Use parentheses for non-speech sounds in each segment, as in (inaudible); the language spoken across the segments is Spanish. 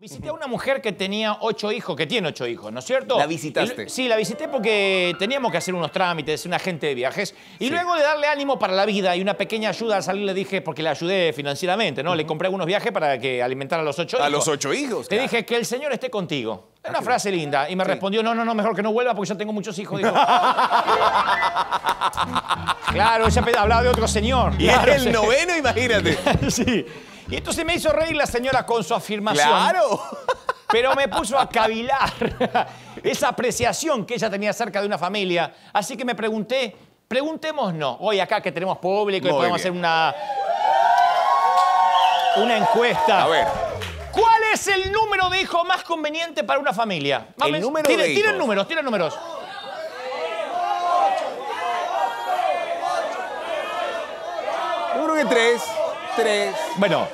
Visité a una mujer que tenía ocho hijos, que tiene ocho hijos, ¿no es cierto? ¿La visitaste? Y- sí, la visité porque teníamos que hacer unos trámites, una agente de viajes. Y luego de darle ánimo para la vida y una pequeña ayuda al salir, le dije, porque le ayudé financieramente, ¿no? Le compré algunos viajes para que alimentara a los ocho A hijos. los ocho hijos. Le claro. dije que el Señor esté contigo. Es una frase linda. Y me respondió, no, no, no, mejor que no vuelva porque yo tengo muchos hijos. Dijo. (laughs) claro, ella hablaba de otro señor. Y Claro, es el noveno, imagínate. (laughs) sí. Y entonces me hizo reír la señora con su afirmación. Claro. (laughs) Pero me puso a cavilar (laughs) esa apreciación que ella tenía acerca de una familia. Así que me pregunté, preguntémonos, hoy acá que tenemos público y podemos bien. hacer una, una encuesta. A ver. ¿Cuál es el número de hijos más conveniente para una familia? El Mames, número de tiren hijos. números, tiren números. Yo creo que tres. Tres. Bueno,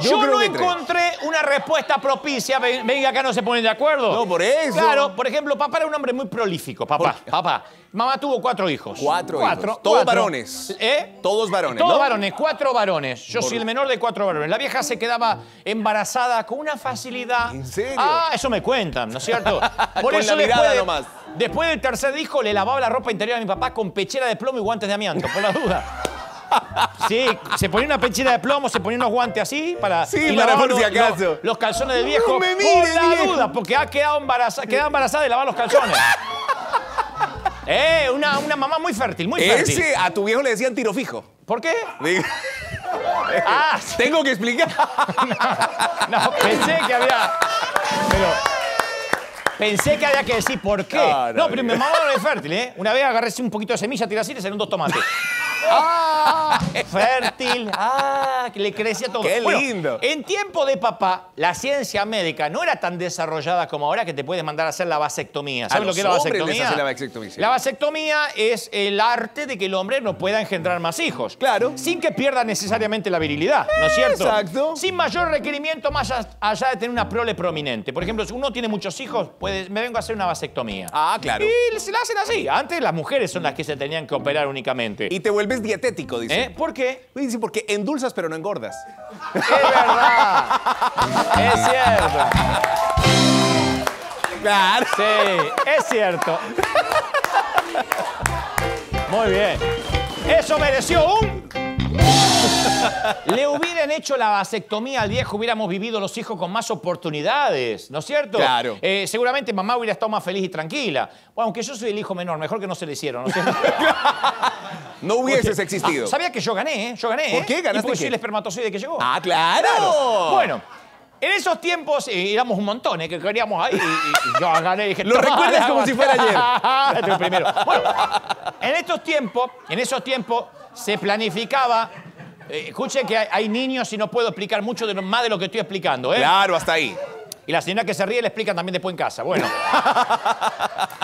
Yo no tres. encontré una respuesta propicia. Ven, ven, acá no se ponen de acuerdo. No, por eso. Claro, por ejemplo, papá era un hombre muy prolífico. Papá, papá. Mamá tuvo cuatro hijos. Cuatro Cuatro. hijos. Todos cuatro. varones. ¿Eh? Todos varones, Todos ¿no? varones, cuatro varones. Yo soy el menor de cuatro varones. La vieja se quedaba embarazada con una facilidad. ¿En serio? Ah, eso me cuentan, ¿no es cierto? (laughs) Por Con eso la después, de- nomás. después del tercer hijo le lavaba la ropa interior a mi papá con pechera de plomo y guantes de amianto, por la duda. Sí, se ponía una pechera de plomo, se ponía unos guantes así para. Sí, y para por si los- acaso. Los, los calzones del viejo. No me por mire, la viejo. duda, porque ha quedado embarazada, quedaba embarazada de lavar los calzones. (laughs) Eh, una, una mamá muy fértil, muy fértil. Ese a tu viejo le decían tiro fijo. ¿Por qué? (laughs) Ah, sí. Tengo que explicar. (laughs) No, pensé que había. Pero. Pensé que había que decir por qué. No, no, No, pero mi mamá no es fértil, ¿eh? Una vez agarré un poquito de semilla, tiré así y le salieron dos tomates. ¡Ah! (laughs) Fértil. ¡Ah! Que le crecía todo. Qué Bueno, lindo. en tiempo de papá, la ciencia médica no era tan desarrollada como ahora que te puedes mandar a hacer la vasectomía. ¿Sabes lo los que es la les vasectomía? la vasectomía, sí. La vasectomía es el arte de que el hombre no pueda engendrar más hijos. Claro. Sin que pierda necesariamente la virilidad, ¿no es cierto? Exacto. Sin mayor requerimiento más allá de tener una prole prominente. Por ejemplo, si uno tiene muchos hijos, puede, me vengo a hacer una vasectomía. Ah, claro. Y se la hacen así. Antes las mujeres son las que se tenían que operar únicamente. Y te vuelves dietético, dice. ¿Eh? ¿Por qué? Dice, porque endulzas pero no engordas. Es verdad. es cierto. Claro. Sí, es cierto. Muy bien. Eso mereció un... Le hubieran hecho la vasectomía al viejo, hubiéramos vivido los hijos con más oportunidades, ¿no es cierto? Claro. Eh, seguramente mamá hubiera estado más feliz y tranquila. Bueno, aunque yo soy el hijo menor, mejor que no se le hicieron, ¿no es cierto? (laughs) No hubieses existido. Ah, ¿Sabía que yo gané, eh? Yo gané, ¿Por ¿eh? qué? Y ¿Ganaste porque soy qué? el espermatozoide que llegó. Ah, claro. Bueno, en esos tiempos eh, éramos un montón, eh, que queríamos ahí y, y- y yo gané y dije... Lo "Toma, recuerdas como si fuera ayer". (laughs) Este primero. Bueno, en estos tiempos, en esos tiempos se planificaba... eh, escuchen que hay, hay niños y no puedo explicar mucho de lo- más de lo que estoy explicando, ¿eh? Claro, hasta ahí. Y la señora que se ríe le explican también después en casa. Bueno. (laughs)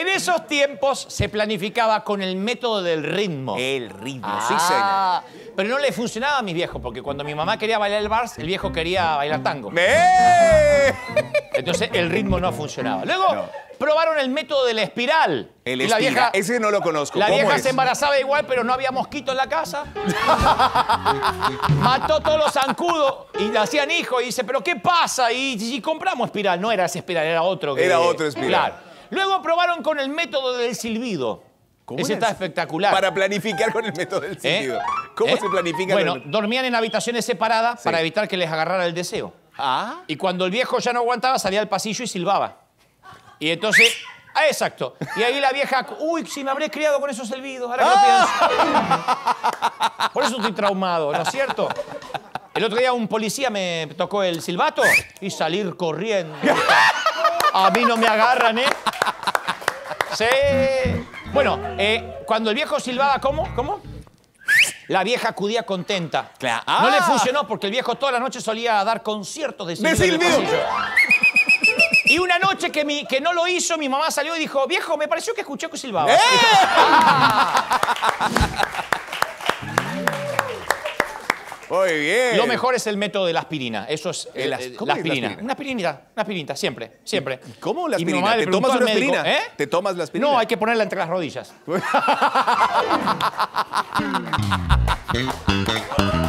en esos tiempos se planificaba con el método del ritmo. El ritmo, sí, Ah, Pero no le funcionaba a mis viejos, porque cuando mi mamá quería bailar el vals, el viejo quería bailar tango. señor. ¡Eh! Entonces el ritmo no funcionaba. Luego No. probaron el método de la espiral. El y la vieja, Ese no lo conozco. la ¿Cómo vieja es? se embarazaba igual, pero no había mosquito en la casa. (laughs) Mató todos los zancudos y le hacían hijos. Y dice, ¿pero qué pasa? Y si compramos espiral. No era ese espiral, era otro. que- Era otro espiral. Claro. Luego probaron con el método del silbido. ¿Cómo Ese era está espectacular. Para planificar con el método del ¿Eh? silbido. ¿Cómo ¿Eh? se planifica? Bueno, con el- dormían en habitaciones separadas para evitar que les agarrara el deseo. Ah. Y cuando el viejo ya no aguantaba, salía al pasillo y silbaba. Y entonces. Ah, exacto. Y ahí la vieja, uy, si me habré criado con esos silbidos, ahora que lo pienso. Por eso estoy traumado, ¿no es cierto? El otro día un policía me tocó el silbato y salir corriendo. A mí no me agarran, ¿eh? Sí. Bueno, eh, cuando el viejo silbaba, ¿cómo? ¿Cómo? La vieja acudía contenta. Claro. No le Ah. funcionó porque el viejo toda la noche solía dar conciertos de ¡De silbido. el silbido! Y una noche que, mi, que no lo hizo, mi mamá salió y dijo, viejo, me pareció que escuché que silbaba. ¡Eh! (laughs) Muy bien. Lo mejor es el método de la aspirina. Eso es eh, El as- eh, ¿cómo la es la aspirina. aspirina? Una aspirinita, una aspirinita, siempre, siempre. ¿Cómo la aspirina? ¿Te tomas una médico, aspirina? ¿eh? ¿Te tomas la aspirina? No, hay que ponerla entre las rodillas. (laughs)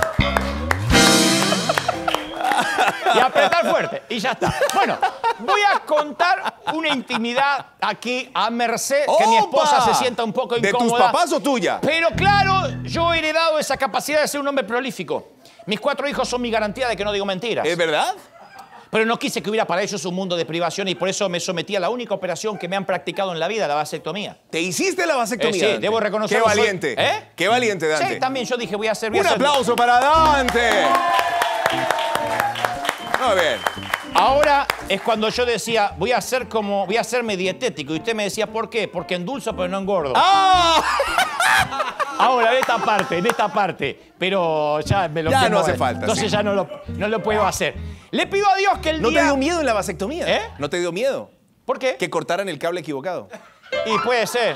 fuerte y ya está. Bueno, voy a contar una intimidad aquí a merced que mi esposa se sienta un poco ¿De incómoda. tus papás o tuya? Pero claro, yo he heredado esa capacidad de ser un hombre prolífico. Mis cuatro hijos son mi garantía de que no digo mentiras. ¿Es verdad? Pero no quise que hubiera para ellos un mundo de privación y por eso me sometí a la única operación que me han practicado en la vida, la vasectomía. ¿Te hiciste la vasectomía? Eh, sí, Dante? debo reconocerlo, Qué soy- valiente. ¿Eh? Qué valiente, Dante. Sí, también yo dije, voy a a Un aplauso para Dante. Muy bien. Ahora es cuando yo decía, voy a hacer como, voy a hacerme dietético. Y usted me decía, ¿por qué? Porque endulzo pero no engordo. ¡Ah! (laughs) Ahora, en esta parte, en esta parte. Pero ya me lo Ya quemo, no hace falta, Entonces sí. ya no lo, no lo puedo hacer. Le pido a Dios que el ¿No día... te dio miedo en la vasectomía? ¿Eh? ¿No te dio miedo? ¿Por qué? Que cortaran el cable equivocado. Y puede ser.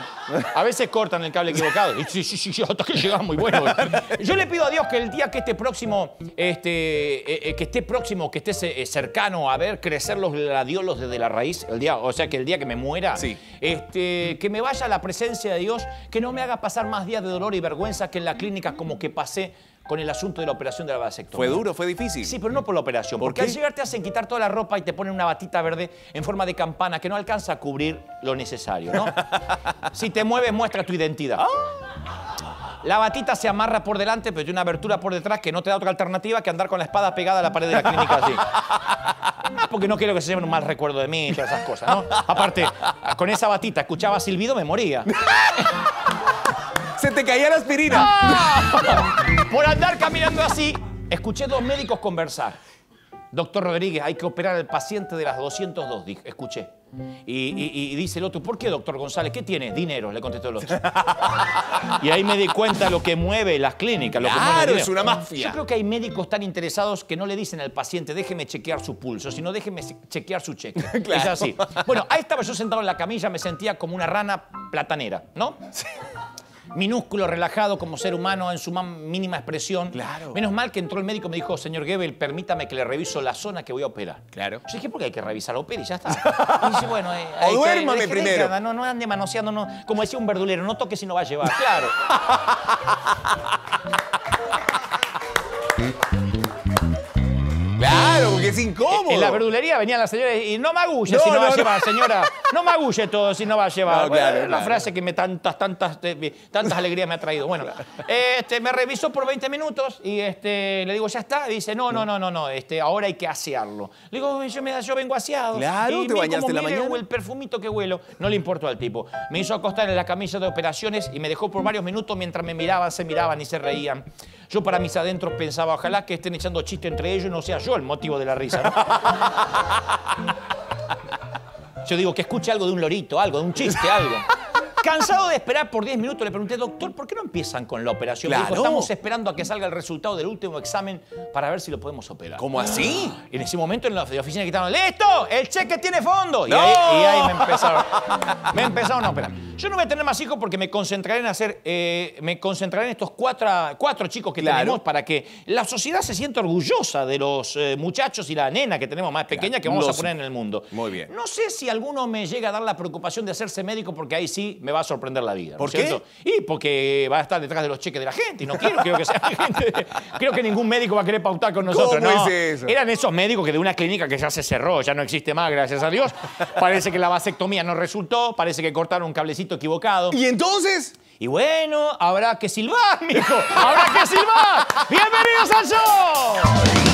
A veces cortan el cable equivocado. Y sí, sí, sí, hasta que llega muy bueno. Yo le pido a Dios que el día que esté próximo, este, eh, eh, que esté próximo, que esté eh, cercano a ver crecer los gladiolos desde la raíz, el día, o sea, que el día que me muera, Sí. este, que me vaya a la presencia de Dios, que no me haga pasar más días de dolor y vergüenza que en la clínica como que pasé con el asunto de la operación de la vasectomía. Fue duro, fue difícil. Sí, pero no por la operación. ¿Por porque qué? al llegar te hacen quitar toda la ropa y te ponen una batita verde en forma de campana que no alcanza a cubrir lo necesario, ¿no? (laughs) si te mueves, muestra tu identidad. La batita se amarra por delante, pero tiene una abertura por detrás que no te da otra alternativa que andar con la espada pegada a la pared de la clínica así. Ah, (laughs) Porque no quiero que se lleven un mal recuerdo de mí y todas esas cosas, ¿no? Aparte, con esa batita escuchaba silbido, me moría. (laughs) Se te caía la aspirina. ¡Ah! Por andar caminando así, escuché dos médicos conversar. Doctor Rodríguez, hay que operar al paciente de las 202, dije, escuché. Y, y- y dice el otro, ¿por qué, doctor González? ¿Qué tiene? Dinero, le contestó el otro. (laughs) y ahí me di cuenta lo que mueve las clínicas. Lo Claro, es una mafia. Yo creo que hay médicos tan interesados que no le dicen al paciente, déjeme chequear su pulso, sino déjeme chequear su cheque. (laughs) Claro. Es así. Bueno, ahí estaba yo sentado en la camilla, me sentía como una rana platanera, ¿no? Minúsculo, relajado como ser humano en su más mínima expresión. Claro. Menos mal que entró el médico y me dijo, señor Gebel, permítame que le reviso la zona que voy a operar. Claro. Yo dije, ¿por qué hay que revisar? Opera y ya está. (laughs) Y dice, bueno, eh, O que- duérmame primero. No, no ande manoseando, no. Como decía un verdulero, no toque si no va a llevar. (laughs) Claro. Claro, porque es incómodo. En la verdulería venían las señoras y no me agulle No, si no, va no, a no. llevar, señora. (laughs) No me agulle todo si no va a llevar. No, Bueno, claro, es una claro. frase que me tantas, tantas, eh, tantas alegrías me ha traído. Bueno, este, me revisó por 20 minutos y este, le digo, ¿ya está? Y dice, no, no, no, no, no, este, ahora hay que asearlo. Le digo, yo, me, yo vengo aseado. Claro, y te bañaste en la mañana. el perfumito que huelo. No le importó al tipo. Me hizo acostar en la camilla de operaciones y me dejó por varios minutos mientras me miraban, se miraban y se reían. Yo para mis adentros pensaba, ojalá que estén echando chiste entre ellos y no sea yo el motivo de la risa. ¿no? (laughs) Yo digo que escuche algo de un lorito, algo, de un chiste, algo. (laughs) Cansado de esperar por 10 minutos, le pregunté, doctor, ¿por qué no empiezan con la operación? Me dijo, Claro. estamos esperando a que salga el resultado del último examen para ver si lo podemos operar. ¿Cómo así? Y en ese momento en la oficina gritaron, ¡listo! ¡El cheque tiene fondo! Y, ¡No! ahí, y ahí me empezaron, me empezaron a operar. Yo no voy a tener más hijos porque me concentraré en hacer, eh, me concentraré en estos cuatro, cuatro chicos que Claro. tenemos para que la sociedad se sienta orgullosa de los eh, muchachos y la nena que tenemos más pequeña que vamos Los- a poner en el mundo. Muy bien. No sé si alguno me llega a dar la preocupación de hacerse médico porque ahí sí me va a sorprender la vida. ¿no ¿Por es qué? cierto? Y porque va a estar detrás de los cheques de la gente y no quiero, quiero que sea (laughs) gente. Creo que ningún médico va a querer pautar con nosotros. ¿Cómo no. es eso? Eran esos médicos que de una clínica que ya se cerró, ya no existe más, gracias a Dios. Parece que la vasectomía no resultó, parece que cortaron un cablecito equivocado. ¿Y entonces? Y bueno, habrá que silbar, mijo. Habrá que silbar. Bienvenidos al show.